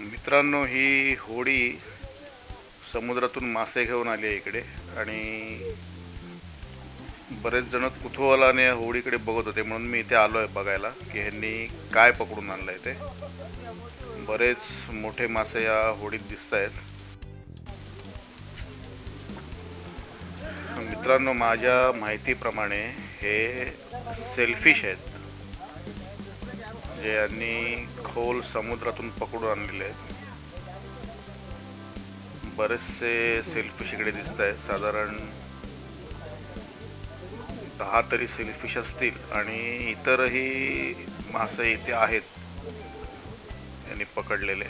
मित्रांनो ही होडी समुद्रातून मासे घेऊन आली आहे इकडे. आणि बरेच जण कुतूहलाने या होडीकडे बघत होते म्हणून मी इथे आलो आहे बघायला की ह्यांनी काय पकडून आणलं आहे ते. बरेच मोठे मासे या होडीत दिसत आहेत. मित्रांनो माझ्या माहितीप्रमाणे हे सेल्फिश आहेत. जे यांनी खोल समुद्रातून पकडून आणलेले आहेत. बरेचसे सेल्फिश इकडे दिसत आहेत. साधारण दहा तरी सेल्फिश असतील आणि इतरही मासे इथे आहेत. यांनी पकडलेले.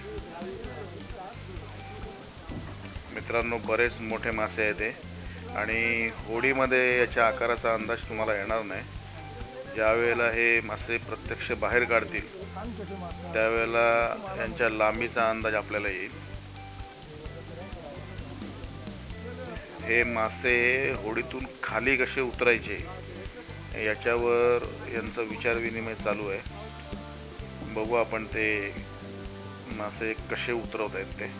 मित्रांनो बरेच मोठे मासे आहेत हे. आणि होडीमध्ये याच्या आकाराचा अंदाज तुम्हाला येणार नाही. ज्यावेळेला हे मासे प्रत्यक्ष बाहेर काढतील त्यावेळेला यांच्या लांबीचा अंदाज आपल्याला येईल. हे मासे होडीतून खाली कसे उतरायचे याच्यावर यांचा विचारविनिमय चालू आहे. बघू आपण ते मासे कसे उतरवत आहेत ते.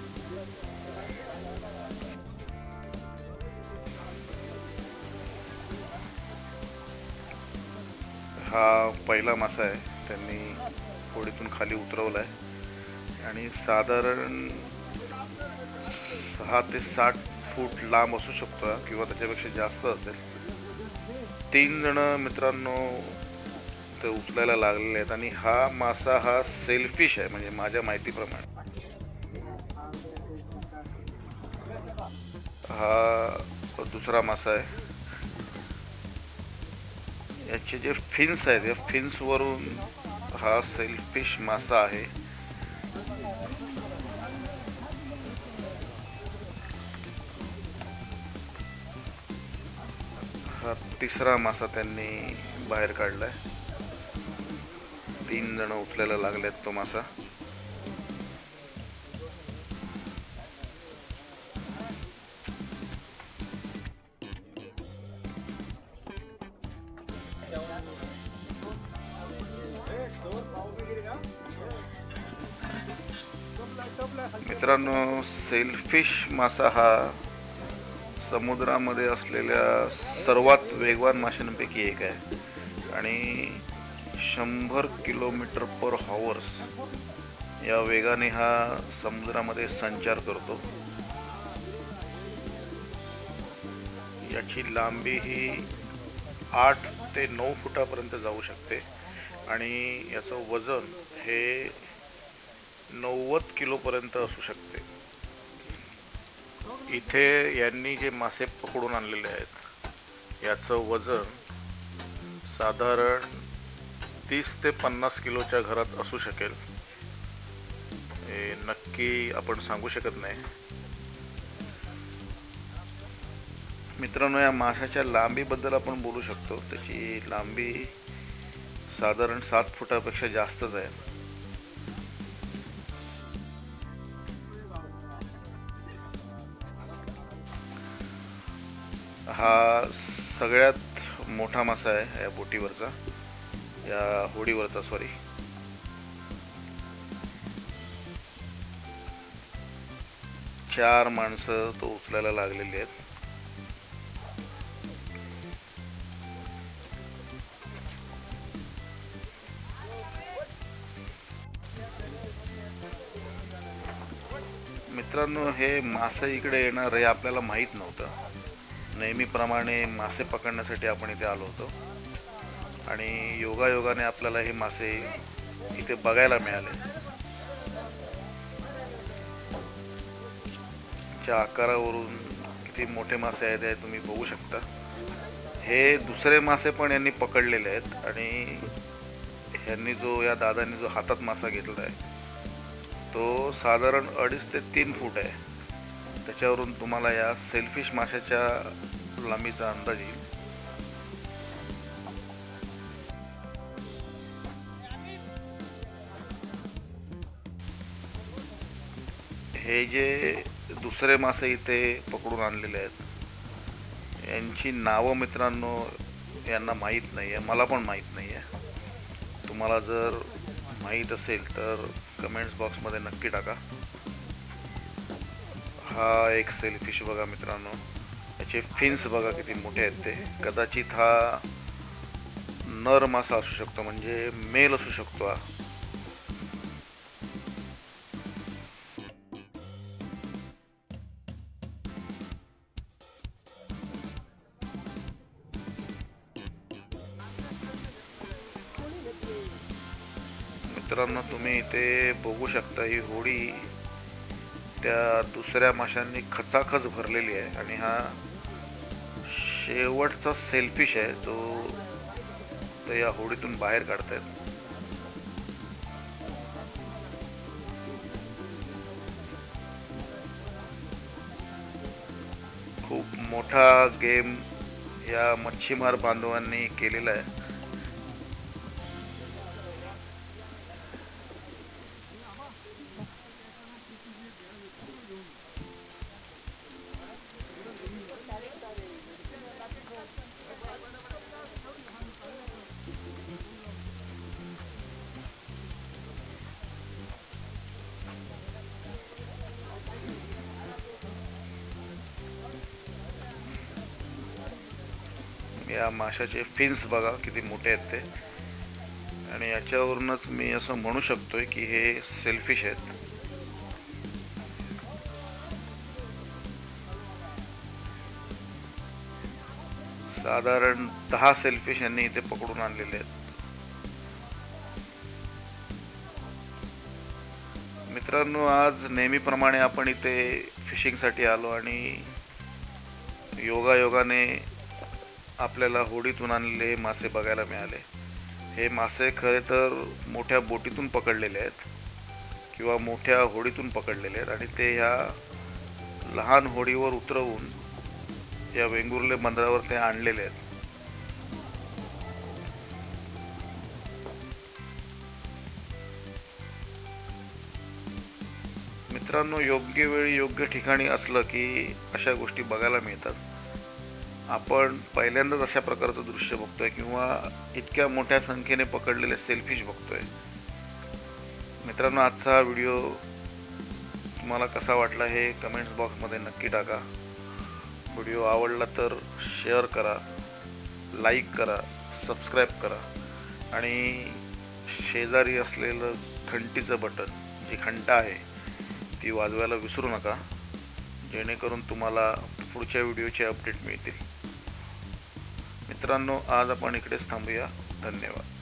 हा पहिला मासा आहे. त्यांनी होडीतून खाली उतरवला आहे आणि साधारण सहा ते साठ फूट लांब असू शकतो किंवा त्याच्यापेक्षा जास्त असेल. तीन जण मित्रांनो ते उचलायला लागलेले आहेत. आणि हा मासा हा सेल्फिश आहे म्हणजे माझ्या माहितीप्रमाणे. हा दुसरा मासा आहे. याचे जे फिन्स आहेत या फिन्सवरून हा सेल्फिश मासा आहे. हा तिसरा मासा त्यांनी बाहेर काढलाय. तीन जण उचलायला लागलेत तो मासा. मित्रांनो सेलफिश मासा हा समुद्रामध्ये असलेल्या सर्वात वेगवान माशांपैकी एक आहे. आणि शंभर किलोमीटर पर हॉवर्स या वेगाने हा समुद्रामध्ये संचार करतो. याची लांबी ही आठ ते नऊ फुटापर्यंत जाऊ शकते. आणि याचं वजन हे नव्वद किलोपर्यंत असू शकते. इथे यांनी जे मासे पकडून आणलेले आहेत याचं वजन साधारण तीस ते पन्नास किलोच्या घरात असू शकेल. हे नक्की आपण सांगू शकत नाही. मित्रांनो या माशाच्या लांबीबद्दल आपण बोलू शकतो. त्याची लांबी साधारण सात फुटापेक्षा जास्तच आहे. हा सगळ्यात मोठा मासा आहे या बोटीवरचा. या होडीवरचा सॉरी चार माणसं तो उचलायला लागलेली आहेत. मित्रांनो हे मासे इकडे येणार हे आपल्याला माहीत नव्हतं. नेहमीप्रमाणे मासे पकडण्यासाठी आपण इथे आलो होतो. आणि योगायोगाने आपल्याला हे मासे इथे बघायला मिळाले. च्या आकारावरून किती मोठे मासे आहेत हे तुम्ही बघू शकता. हे दुसरे मासे पण यांनी पकडलेले आहेत आणि ह्यांनी जो या दादांनी जो हातात मासा घेतला आहे तो साधारण अडीच ते तीन फूट आहे. त्याच्यावरून तुम्हाला या सेल्फिश माशाच्या लांबीचा अंदाज येईल. हे जे दुसरे मासे इथे पकडून आणलेले आहेत यांची नावं मित्रांनो यांना माहीत नाही आहे मला पण माहीत नाही आहे तुम्हाला जर माहीत असेल तर कमेंट्स बॉक्समध्ये नक्की टाका. हा एक सेलफिश बघा मित्रांनो. याचे फिन्स बघा किती मोठे आहेत ते. कदाचित हा नर मासा असू शकतो म्हणजे मेल असू शकतो हा. मित्रांनो तुम्ही इथे बघू शकता ही होडी त्या दुसऱ्या माशांनी खचाखच भरलेली आहे आणि हा शेवटचा सेल्फिश आहे जो ते या होडीतून बाहेर काढतायत. खूप मोठा गेम या मच्छीमार बांधवांनी केलेला आहे. या माशाचे फिन्स बघा किती मोठे आहेत ते. आणि याच्यावरूनच मी असं म्हणू शकतोय की हे सेल्फिश आहेत. साधारण दहा सेल्फिश यांनी इथे पकडून आणलेले आहेत. मित्रांनो आज नेहमीप्रमाणे आपण इथे फिशिंगसाठी आलो आणि योगायोगाने आपल्याला होडीतून आणलेले हे मासे बघायला मिळाले. हे मासे खरे तर मोठ्या बोटीतून पकडलेले आहेत किंवा मोठ्या होडीतून पकडलेले आहेत आणि ते ह्या लहान होडीवर उतरवून या वेंगुर्ले बंदरावर ते आणलेले आहेत. मित्रांनो योग्य वेळी योग्य ठिकाणी असलं की अशा गोष्टी बघायला मिळतात. आपण पहिल्यांदाच अशा प्रकारचं दृश्य बघतोय किंवा इतक्या मोठ्या संख्येने पकडलेले सेल्फिश बघतोय. मित्रांनो आजचा व्हिडिओ तुम्हाला कसा वाटला हे कमेंट्स बॉक्समध्ये नक्की टाका. व्हिडिओ आवडला तर शेअर करा लाईक करा सबस्क्राईब करा. आणि शेजारी असलेलं घंटीचं बटन जी घंटा आहे ती वाजवायला विसरू नका. जेणेकरून तुम्हाला पुढच्या व्हिडिओचे अपडेट मिळतील. मित्रांनो आज आपण इकडेच थांबूया. धन्यवाद.